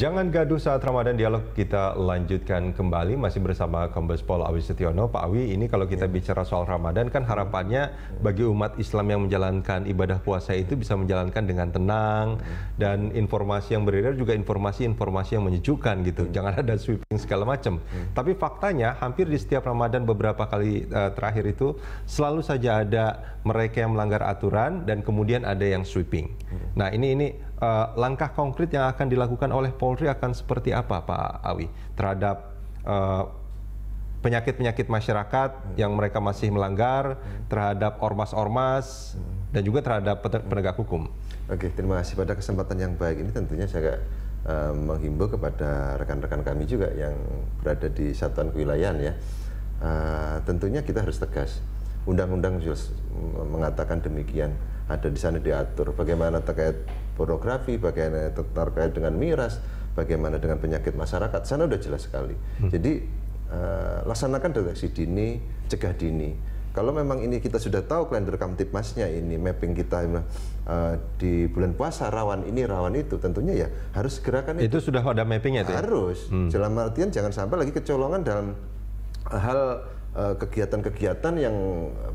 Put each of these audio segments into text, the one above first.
Jangan gaduh saat Ramadan dialog kita lanjutkan kembali masih bersama Kombes Pol Awi Setiono. Pak Awi, ini kalau kita bicara soal Ramadan kan harapannya bagi umat Islam yang menjalankan ibadah puasa itu bisa menjalankan dengan tenang dan informasi yang beredar juga informasi-informasi yang menyejukkan gitu. Jangan ada sweeping segala macam. Tapi faktanya hampir di setiap Ramadan beberapa kali uh, terakhir itu selalu saja ada mereka yang melanggar aturan dan kemudian ada yang sweeping. Nah, ini ini uh, langkah konkret yang akan dilakukan oleh Polri akan seperti apa, Pak Awi, terhadap penyakit-penyakit uh, masyarakat hmm. yang mereka masih melanggar, hmm. terhadap ormas-ormas, hmm. dan juga terhadap penegak hukum. Oke, terima kasih pada kesempatan yang baik ini tentunya saya uh, menghimbau kepada rekan-rekan kami juga yang berada di satuan kewilayahan ya. Uh, tentunya kita harus tegas. Undang-undang jelas mengatakan demikian. Ada di sana diatur bagaimana terkait pornografi, bagaimana terkait dengan miras, bagaimana dengan penyakit masyarakat, sana udah jelas sekali. Hmm. Jadi uh, laksanakan deteksi dini, cegah dini. Kalau memang ini kita sudah tahu kalender kamtipmasnya ini mapping kita uh, di bulan puasa rawan ini rawan itu tentunya ya harus gerakan itu. Itu sudah ada mappingnya itu. Ya? Harus. Hmm. Dalam artian jangan sampai lagi kecolongan dalam hal kegiatan-kegiatan uh, yang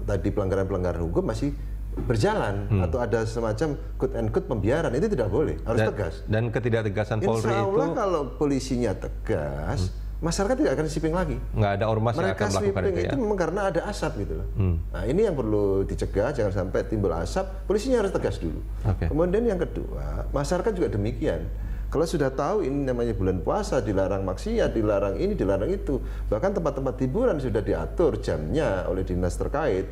tadi pelanggaran-pelanggaran hukum masih berjalan hmm. atau ada semacam quote and quote pembiaran itu tidak boleh harus dan, tegas dan ketidaktegasan Polri Insya Allah itu kalau polisinya tegas hmm. masyarakat tidak akan sweeping lagi nggak ada ormas mereka yang akan melakukan itu, ya? itu memang karena ada asap gitu loh hmm. nah ini yang perlu dicegah jangan sampai timbul asap polisinya harus tegas dulu okay. kemudian yang kedua masyarakat juga demikian kalau sudah tahu ini namanya bulan puasa, dilarang maksiat, dilarang ini, dilarang itu. Bahkan tempat-tempat hiburan sudah diatur jamnya oleh dinas terkait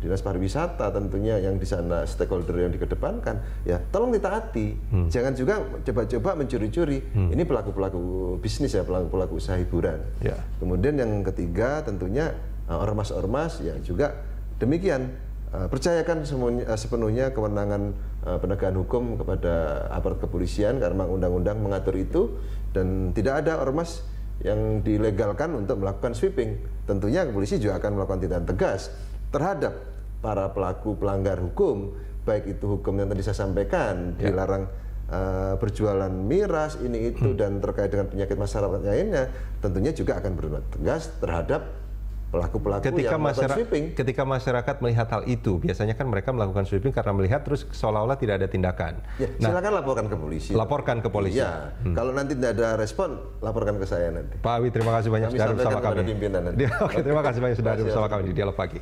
dinas pariwisata tentunya yang di sana stakeholder yang dikedepankan ya tolong ditaati hmm. jangan juga coba-coba mencuri-curi hmm. ini pelaku-pelaku bisnis ya pelaku-pelaku usaha hiburan ya. kemudian yang ketiga tentunya uh, ormas-ormas ya juga demikian uh, percayakan semuanya, uh, sepenuhnya kewenangan uh, penegakan hukum kepada aparat kepolisian karena undang-undang mengatur itu dan tidak ada ormas yang dilegalkan untuk melakukan sweeping tentunya polisi juga akan melakukan tindakan tegas terhadap para pelaku pelanggar hukum, baik itu hukum yang tadi saya sampaikan, ya. dilarang uh, berjualan miras ini itu hmm. dan terkait dengan penyakit masyarakat lainnya, tentunya juga akan berbuat tegas terhadap pelaku-pelaku ketika yang masyarakat, sweeping. Ketika masyarakat melihat hal itu, biasanya kan mereka melakukan sweeping karena melihat terus seolah-olah tidak ada tindakan. Ya, nah, silakan laporkan ke polisi. Laporkan ke polisi. Ya, hmm. kalau nanti tidak ada respon, laporkan ke saya nanti. Pak Awi, terima kasih banyak sudah bersama kami. Pimpinan nanti. Oke, terima kasih banyak sudah bersama kami di Dialog Pagi.